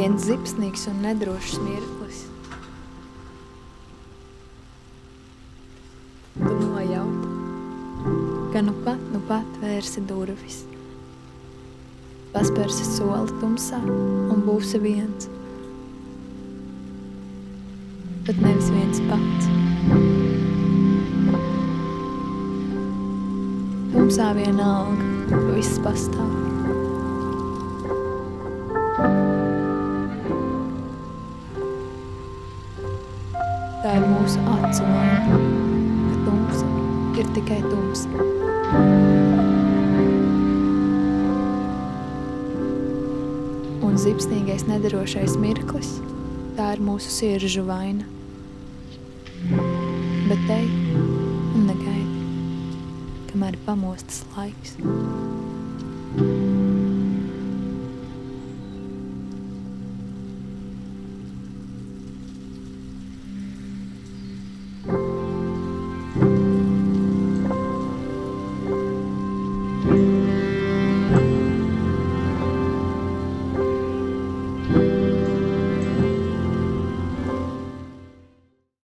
viens zipsnīgs un nedrošs mirklis. Tu nojauti, ka nu pat, nu pat vērsi durvis. Paspērsi soli tumsā un būsi viens. Bet nevis viens pats. Tumsā vienalga, viss pastāv. Tā ir mūsu acu vaina, ka tumsa ir tikai tumsa. Un zipsnīgais nedarošais mirklis, tā ir mūsu siržu vaina. Bet te un negaidi, kamēr pamostas laiks. thank you